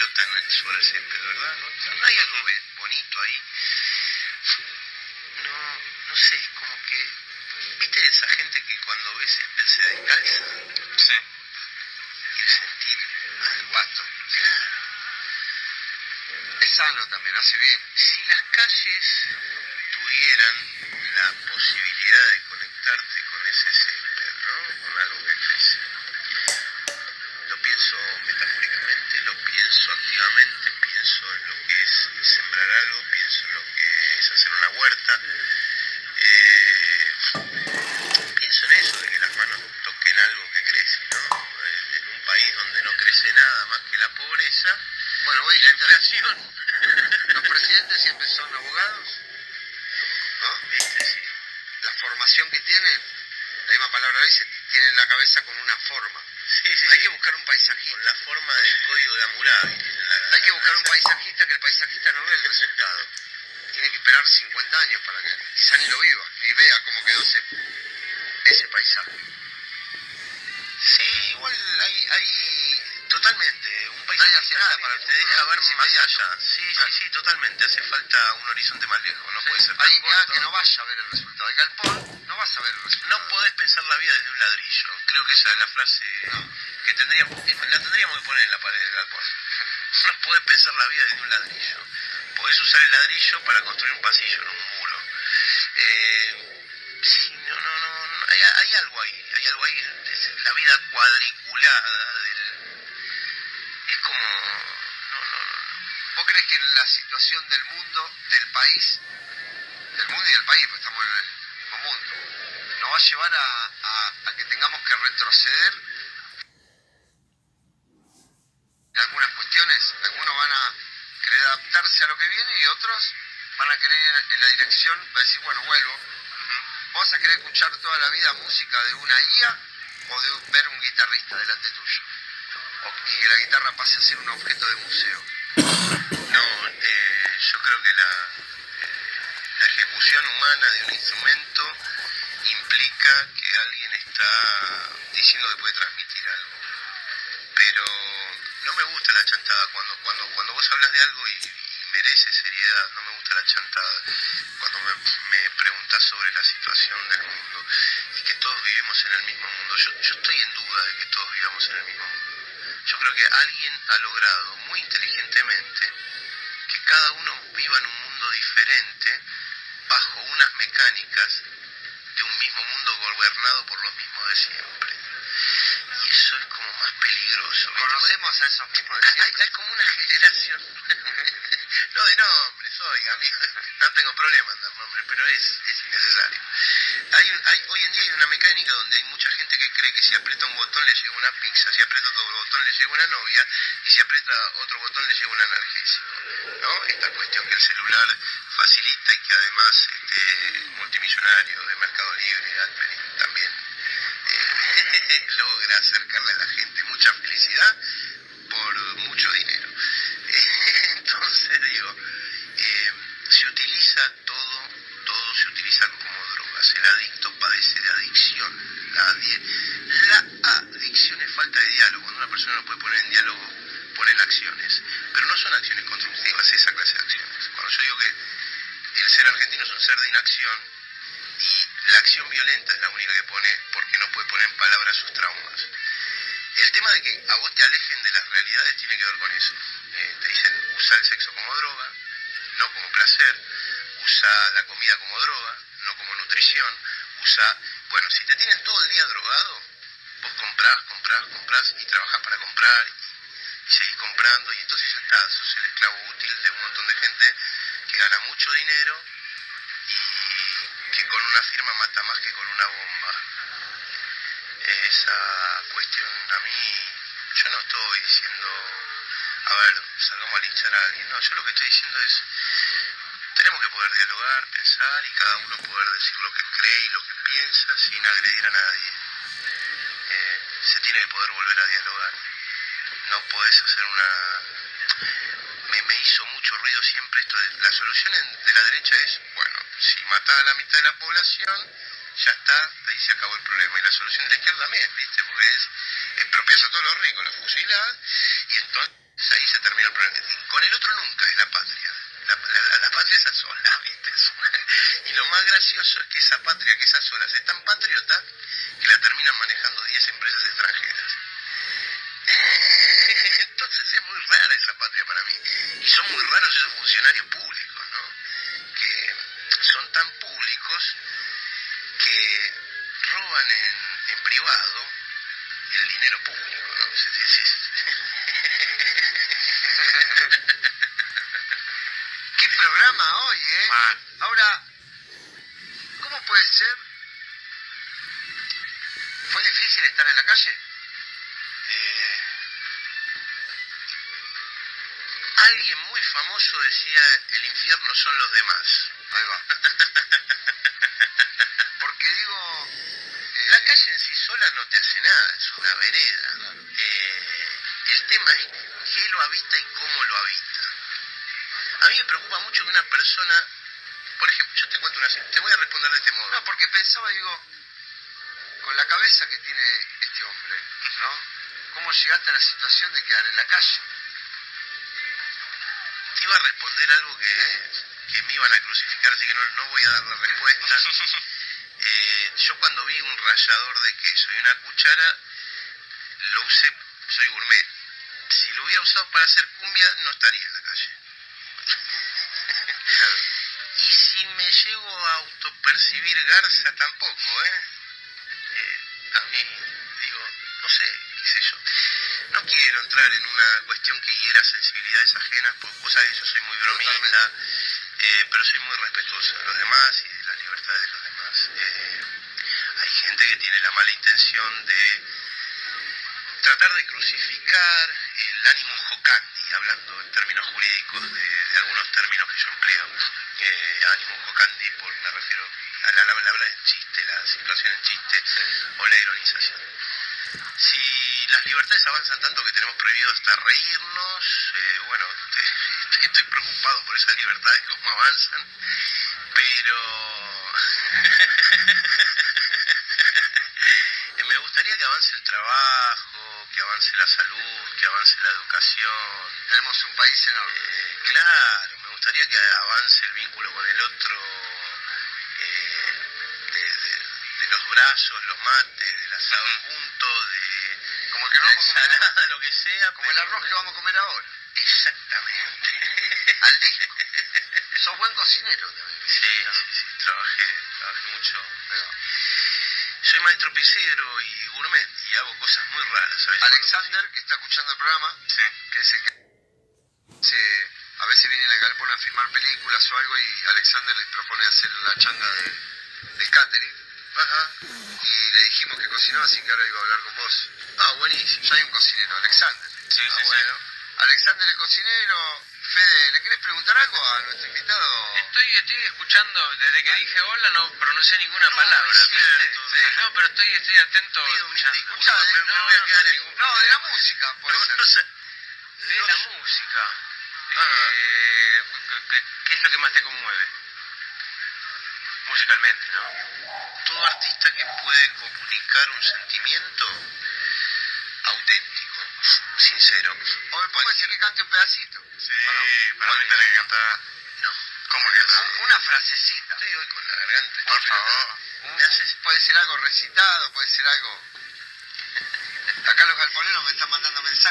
pelota sobre el césped, ¿verdad? ¿No, no hay algo bonito ahí? No, no sé, como que, ¿viste esa gente que cuando ve césped se descalza? Sí. Y el sentir al guato. Claro. Es sano también, hace bien. Si las calles tuvieran la posibilidad de conectarte con ese césped, ¿no? Con algo que crece. Lo pienso pienso en lo que es sembrar algo, pienso en lo que es hacer una huerta. Eh, pienso en eso, de que las manos toquen algo que crece, ¿no? En- un país donde no crece nada más que la pobreza Bueno, voy y la inflación. Los presidentes siempre son abogados, ¿no? ¿Viste? Sí. La formación que tienen, la misma palabra dice, tienen la cabeza con una forma. Sí, sí, Hay sí. que buscar un paisajista. Con la forma del código de Hammurabi. la- Hay que buscar un paisajista que el paisajista no ve el resultado. Tiene que esperar 50 años para que quizá ni lo viva, ni vea cómo quedó ese, ese paisaje. Sí, igual hay, hay totalmente un Nadie hace nada para te deja ver más allá. Sí, sí, Claro. sí, totalmente. Hace falta un horizonte más lejos. No puede ser tan corto. que no vaya a ver el resultado. Podés pensar la vida desde un ladrillo. Creo que esa es la frase que tendríamos, la tendríamos que poner en la pared del galpón. No podés pensar la vida desde un ladrillo. Podés usar el ladrillo para construir un pasillo, no un muro. Eh, sí, no, no, no, hay, hay algo ahí, hay algo ahí. La vida cuadriculada del... Es como... No, no, no. ¿Vos crees que en la situación del mundo, del país, del mundo y del país, porque estamos en va a llevar a, a- a que tengamos que retroceder en algunas cuestiones? Algunos van a querer adaptarse a lo que viene y otros van a querer ir en, en la dirección, va a decir, bueno, vuelvo. ¿Vos vas a querer escuchar toda la vida música de una IA o de un- ver un guitarrista delante tuyo? O que la guitarra pase a ser un objeto de museo. No, eh, yo creo que la, eh, la ejecución humana de un instrumento implica que alguien está diciendo que puede transmitir algo. Pero no me gusta la chantada. Cuando, cuando, cuando vos hablas de algo y, y merece seriedad, no me gusta la chantada. Cuando me, me preguntás sobre la situación del mundo y que todos vivimos en el mismo mundo, yo, estoy en duda de que todos vivamos en el mismo mundo. Yo creo que alguien ha logrado muy inteligentemente que cada uno viva en un mundo diferente bajo unas mecánicas mismo mundo gobernado por los mismos de siempre. Y eso es como más peligroso. Conocemos a esos mismos de siempre. hay como una generación, no de nombres, oiga, amigo, no tengo problema en dar nombres, pero es, es innecesario. Hay, hoy en día hay una mecánica donde hay mucha gente que cree que si aprieta un botón le llega una pizza, si aprieta otro botón le llega una novia, y si aprieta otro botón le llega un analgésico. ¿no? Esta cuestión que el celular facilita y que además este multimillonario de Mercado Libre, también eh, logra acercarle a la gente mucha felicidad por mucho dinero. Entonces digo, eh, se utiliza todo, todo se utiliza como drogas. El adicto padece de adicción. La, la adicción es falta de diálogo. Cuando una persona no puede poner en diálogo, ponen acciones. Pero no son acciones constructivas, esa clase de acciones. Cuando yo digo que el ser argentino es un ser de inacción, a vos te alejen de las realidades tiene que ver con eso. Eh, te dicen, usa el sexo como droga, no como placer, usa la comida como droga, no como nutrición, usa... Bueno, si te tienen todo el día drogado, vos comprás, comprás, comprás y trabajás para comprar y seguís comprando y entonces ya está, sos el esclavo útil de un montón de gente que gana mucho dinero y que con una firma mata más que con una bomba. Esa cuestión a mí, yo no estoy diciendo, a ver, salgamos a linchar a alguien, no, yo lo que estoy diciendo es, tenemos que poder dialogar, pensar y cada uno poder decir lo que cree y lo que piensa sin agredir a nadie. Eh, se tiene que poder volver a dialogar. No podés hacer una... Me, hizo mucho ruido siempre esto de la solución en- de la derecha es, bueno, si matás a la mitad de la población, ya está, ahí se acabó el problema. Y la solución de la izquierda también, ¿viste? Porque es expropia a todos los ricos, los fusila, y entonces ahí se termina el problema. Con el otro nunca, es la patria. La, la, la, la patria es a sola, ¿viste? Y lo más gracioso es que esa patria que es a solas es tan patriota que la terminan manejando 10 empresas extranjeras. Entonces es muy rara esa patria para mí. Y son muy raros esos funcionarios públicos, ¿no? Que son tan públicos que roban en privado el dinero público, ¿no? Es- es- es- ¿Qué programa hoy, eh? Mal. Ahora, ¿cómo puede ser? ¿Fue difícil estar en la calle? Eh, alguien muy famoso decía, el infierno son los demás. Ahí va. Porque digo... eh, La calle en sí sola no te hace nada, es una vereda. Eh, el tema es qué lo habita y cómo lo habita. A mí me preocupa mucho que una persona, por ejemplo, yo te cuento una, te voy a responder de este modo. No, porque pensaba, digo, con la cabeza que tiene este hombre, ¿no? ¿Cómo llegaste a la situación de quedar en la calle? Te iba a responder algo que, que me iban a crucificar, así que no, no voy a dar la respuesta. Yo cuando vi un rallador de queso y una cuchara, lo usé, soy gourmet. Si lo hubiera usado para hacer cumbia, no estaría en la calle. Y si me llego a autopercibir garza, tampoco, ¿eh? Eh, a mí, digo, no sé, qué sé yo. No quiero entrar en una cuestión que hiera sensibilidades ajenas, porque vos sabés yo soy muy bromista, eh, pero soy muy respetuoso de los demás y de las libertades de los demás. Que tiene la mala intención de tratar de crucificar el ánimo jocandi, hablando en términos jurídicos de, algunos términos que yo empleo. Eh, ánimo jocandi, por, me refiero a la, la, la habla en chiste, la situación en chiste o la ironización. Si las libertades avanzan tanto que tenemos prohibido hasta reírnos, eh, bueno, te- estoy preocupado por esas libertades, cómo avanzan, pero Eh, me gustaría que avance el trabajo, que avance la salud, que avance la educación. Tenemos un país enorme. Eh, claro, me gustaría que avance el vínculo con el otro, eh, de, de- de los brazos, los mates, del asado juntos, de Como el que no la vamos a comer ensalada, lo que sea. Como el arroz que vamos a comer ahora. Exactamente. Al disco. Sos buen cocinero también. Sí, sí, sí, trabajé, trabajé mucho. Pero- Soy maestro pisero y gourmet y hago cosas muy raras. ¿sabes? Alexander, que está escuchando el programa, que es el que se- a veces viene a Galpón a filmar películas o algo y Alexander les propone hacer la changa de, del catering Ajá. y le dijimos que cocinaba así que ahora iba a hablar con vos. Ah, buenísimo. Ya hay un cocinero, Alexander. Sí, Ah, sí, sí. bueno. Alexander el cocinero, Fede, ¿le querés preguntar algo a nuestro invitado? Estoy, estoy escuchando, desde que dije hola no pronuncié ninguna No, palabra, es ¿viste? cierto. Sí, No, pero estoy, estoy atento Pido mil escuchando. disculpas, Escuchá, me, eh, no, voy a quedar no. No, de la música, puede ser. no sé. De la música. Ah. Eh, ¿qué- es lo que más te conmueve? Musicalmente, ¿no? Todo artista que puede comunicar un sentimiento sincero. O me a decir que cante un pedacito. Sí, ¿O no? para mí tenés que cantar. No. ¿Cómo que Un- Una frasecita. Estoy hoy con la garganta. Por favor. Me haces... Puede ser algo recitado, puede ser algo... Acá los galponeros me están mandando mensajes.